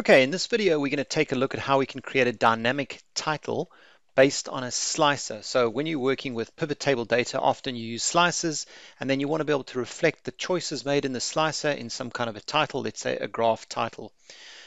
Okay, in this video, we're going to take a look at how we can create a dynamic title based on a slicer. So when you're working with pivot table data, often you use slicers and then you want to be able to reflect the choices made in the slicer in some kind of a title, let's say a graph title.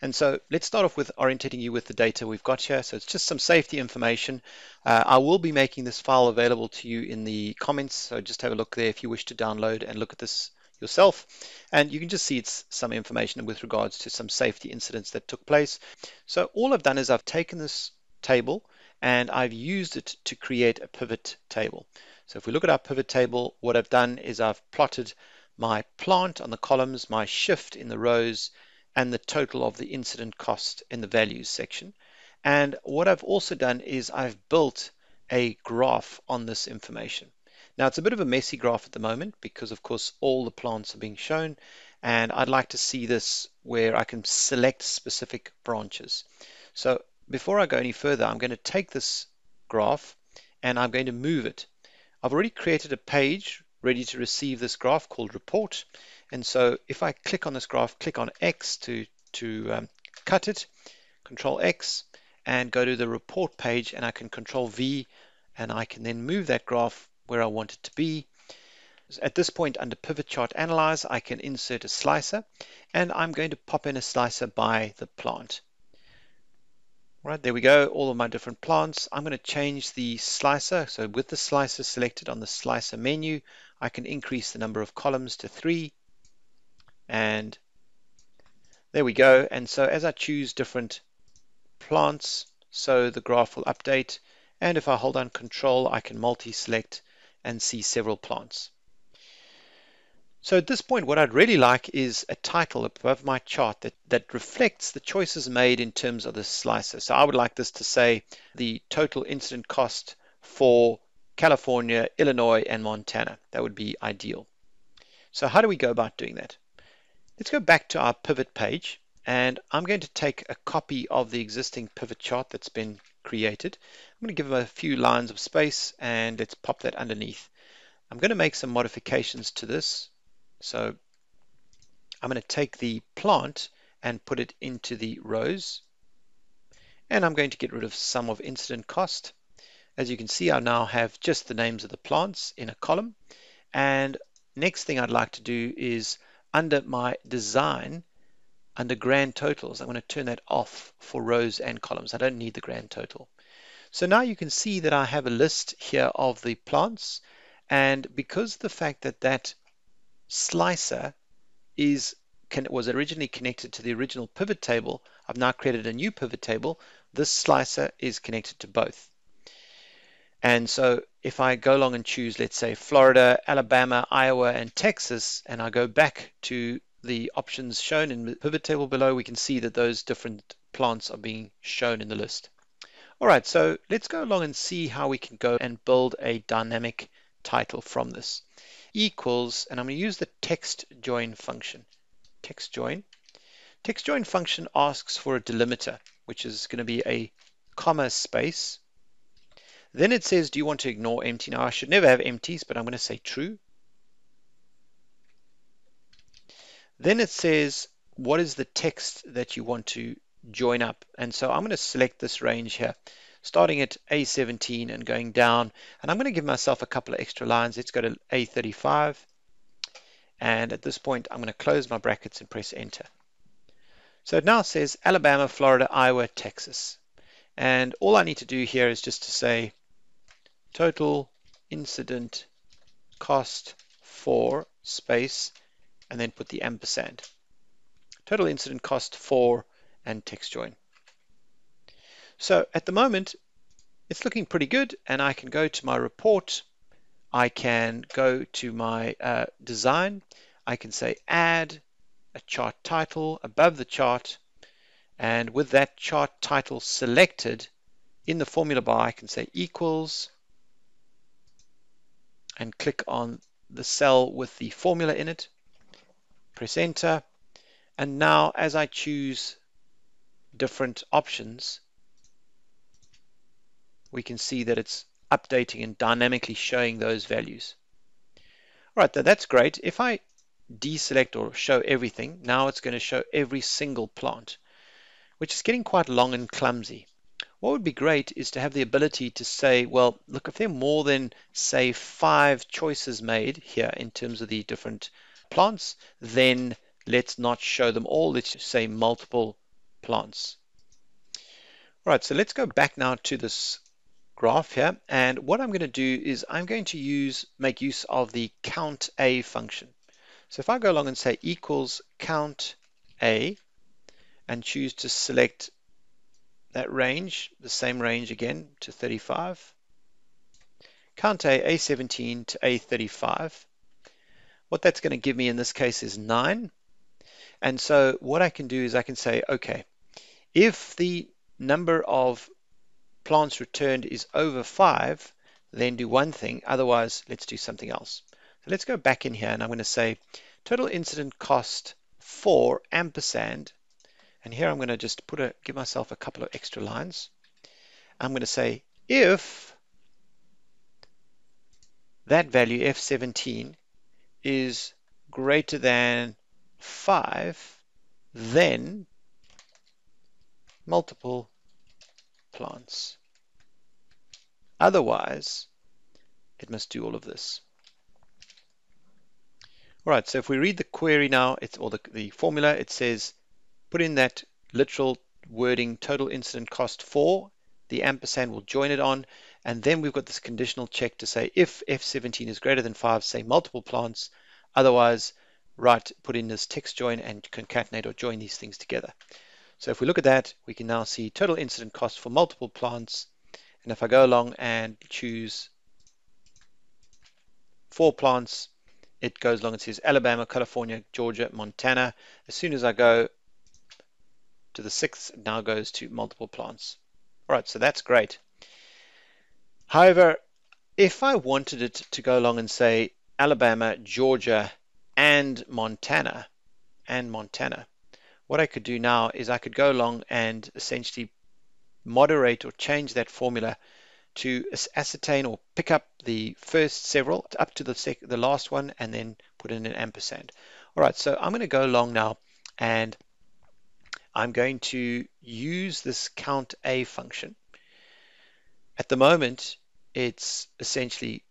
And so let's start off with orientating you with the data we've got here. So it's just some safety information. Uh, I will be making this file available to you in the comments. So just have a look there if you wish to download and look at this yourself. And you can just see it's some information with regards to some safety incidents that took place. So all I've done is I've taken this table and I've used it to create a pivot table. So if we look at our pivot table, what I've done is I've plotted my plant on the columns, my shift in the rows, and the total of the incident cost in the values section. And what I've also done is I've built a graph on this information. Now it's a bit of a messy graph at the moment because of course all the plants are being shown and I'd like to see this where I can select specific branches. So before I go any further, I'm going to take this graph and I'm going to move it. I've already created a page ready to receive this graph called report. And so if I click on this graph, click on X to, to um, cut it, control X and go to the report page and I can control V and I can then move that graph where I want it to be. At this point under pivot chart analyze, I can insert a slicer and I'm going to pop in a slicer by the plant. Right, there we go, all of my different plants. I'm going to change the slicer. So with the slicer selected on the slicer menu, I can increase the number of columns to three. And there we go. And so as I choose different plants, so the graph will update. And if I hold on control, I can multi-select and see several plants. So at this point, what I'd really like is a title above my chart that, that reflects the choices made in terms of the slicer. So I would like this to say the total incident cost for California, Illinois, and Montana. That would be ideal. So how do we go about doing that? Let's go back to our pivot page and I'm going to take a copy of the existing pivot chart that's been created. I'm going to give them a few lines of space and let's pop that underneath. I'm going to make some modifications to this. So I'm going to take the plant and put it into the rows. And I'm going to get rid of some of incident cost. As you can see, I now have just the names of the plants in a column. And next thing I'd like to do is under my design, under grand totals, I'm going to turn that off for rows and columns. I don't need the grand total. So now you can see that I have a list here of the plants and because the fact that that slicer is was originally connected to the original pivot table, I've now created a new pivot table. This slicer is connected to both. And so if I go along and choose, let's say, Florida, Alabama, Iowa, and Texas, and I go back to the options shown in the pivot table below, we can see that those different plants are being shown in the list. All right, so let's go along and see how we can go and build a dynamic title from this. Equals, and I'm going to use the text join function. Text join. Text join function asks for a delimiter, which is going to be a comma space. Then it says, do you want to ignore empty? Now I should never have empties, but I'm going to say true. Then it says, what is the text that you want to join up. And so I'm going to select this range here, starting at A17 and going down. And I'm going to give myself a couple of extra lines. Let's go to A35. And at this point, I'm going to close my brackets and press enter. So it now says Alabama, Florida, Iowa, Texas. And all I need to do here is just to say total incident cost for space and then put the ampersand. Total incident cost for and text join. So at the moment, it's looking pretty good and I can go to my report. I can go to my uh, design. I can say add a chart title above the chart. And with that chart title selected in the formula bar, I can say equals and click on the cell with the formula in it. Press enter. And now as I choose different options, we can see that it's updating and dynamically showing those values. All right, that's great. If I deselect or show everything, now it's going to show every single plant. which is getting quite long and clumsy. What would be great is to have the ability to say, well, look, if there are more than, say, five choices made here in terms of the different plants, then let's not show them all. Let's say multiple plants. All right, so let's go back now to this graph here. And what I'm going to do is I'm going to use make use of the count A function. So if I go along and say equals count A and choose to select that range, the same range again to 35. Count A, A17 to A35. What that's going to give me in this case is 9. And so what I can do is I can say, okay, if the number of plants returned is over 5, then do one thing. Otherwise, let's do something else. So let's go back in here and I'm going to say total incident cost 4 ampersand and here I'm going to just put a give myself a couple of extra lines. I'm going to say if that value F17 is greater than 5, then multiple plants. Otherwise, it must do all of this. All right, so if we read the query now, it's or the, the formula, it says put in that literal wording total incident cost for, the ampersand will join it on, and then we've got this conditional check to say if F17 is greater than 5, say multiple plants, otherwise put in this text join and concatenate or join these things together. So if we look at that, we can now see total incident cost for multiple plants. And if I go along and choose four plants, it goes along and says Alabama, California, Georgia, Montana. As soon as I go to the sixth it now goes to multiple plants. All right, so that's great. However, if I wanted it to go along and say Alabama, Georgia, and Montana, and Montana, what I could do now is I could go along and essentially moderate or change that formula to ascertain or pick up the first several up to the, sec the last one and then put in an ampersand. All right, so I'm going to go along now and I'm going to use this count A function. At the moment, it's essentially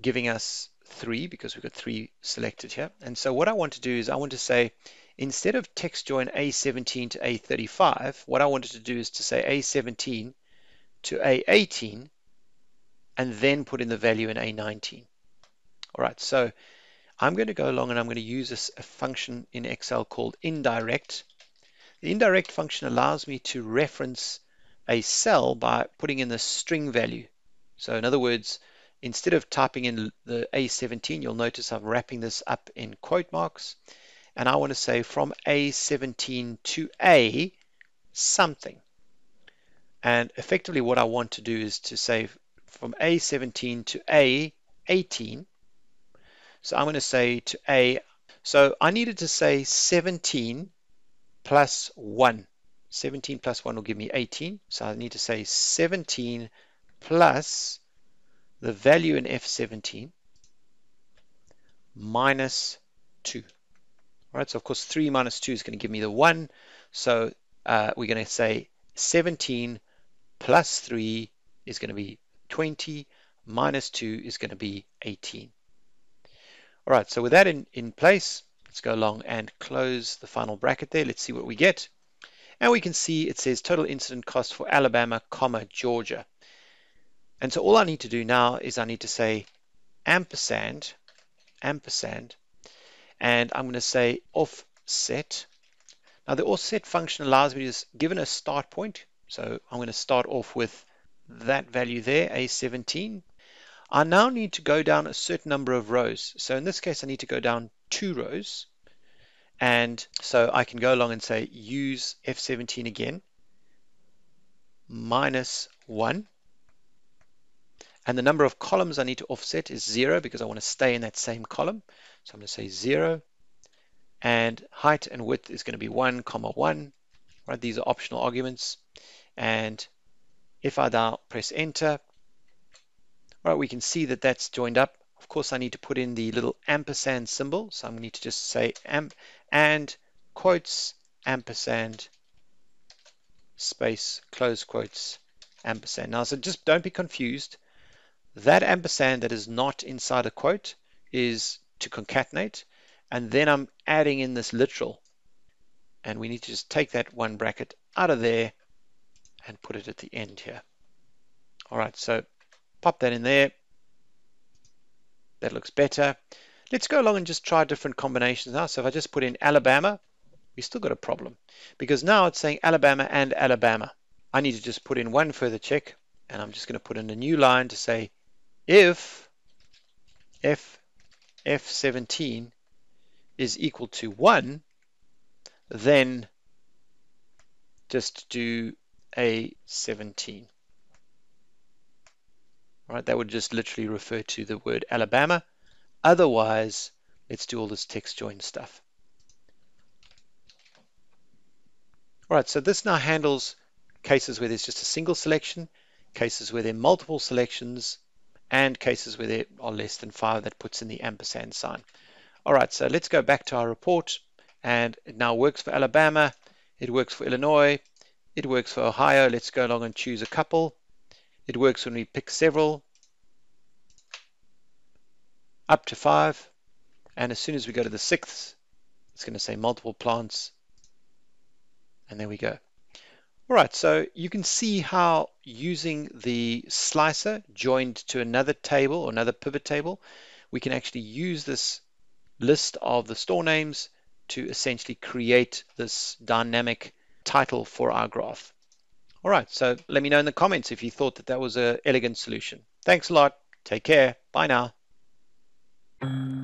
giving us three because we've got three selected here. And so what I want to do is I want to say, instead of text join A17 to A35, what I wanted to do is to say A17 to A18 and then put in the value in A19. All right, so I'm going to go along and I'm going to use this, a function in Excel called indirect the indirect function allows me to reference a cell by putting in the string value. So in other words, instead of typing in the A17, you'll notice I'm wrapping this up in quote marks. And I want to say from A17 to A something. And effectively what I want to do is to say from A17 to A18. So I'm going to say to A, so I needed to say 17 plus 1. 17 plus 1 will give me 18. So I need to say 17 plus the value in F17 minus 2. All right, so of course 3 minus 2 is going to give me the 1. So uh, we're going to say 17 plus 3 is going to be 20, minus 2 is going to be 18. All right, so with that in, in place, Let's go along and close the final bracket there. Let's see what we get. And we can see it says total incident cost for Alabama, comma, Georgia. And so all I need to do now is I need to say ampersand, ampersand, and I'm going to say offset. Now the offset function allows me to, given a start point, so I'm going to start off with that value there, A17. I now need to go down a certain number of rows. So in this case, I need to go down two rows. And so I can go along and say use F17 again, minus 1. And the number of columns I need to offset is 0 because I want to stay in that same column. So I'm going to say 0. And height and width is going to be 1, comma 1. Right, these are optional arguments. And if I now press enter, right, we can see that that's joined up. Of course, I need to put in the little ampersand symbol. So I'm going to need to just say amp and quotes ampersand space, close quotes, ampersand. Now, so just don't be confused. That ampersand that is not inside a quote is to concatenate, and then I'm adding in this literal. And we need to just take that one bracket out of there and put it at the end here. All right, so pop that in there. That looks better. Let's go along and just try different combinations now. So if I just put in Alabama, we still got a problem because now it's saying Alabama and Alabama. I need to just put in one further check and I'm just going to put in a new line to say if f f17 is equal to 1, then just do a17. Right, that would just literally refer to the word Alabama. Otherwise, let's do all this text join stuff. All right, so this now handles cases where there's just a single selection, cases where there are multiple selections, and cases where there are less than five that puts in the ampersand sign. All right, so let's go back to our report, and it now works for Alabama, it works for Illinois, it works for Ohio. Let's go along and choose a couple. It works when we pick several, up to five, and as soon as we go to the sixth, it's going to say multiple plants and there we go. All right, so you can see how using the slicer joined to another table or another pivot table, we can actually use this list of the store names to essentially create this dynamic title for our graph. All right, so let me know in the comments if you thought that that was an elegant solution. Thanks a lot. Take care. Bye now. Mm.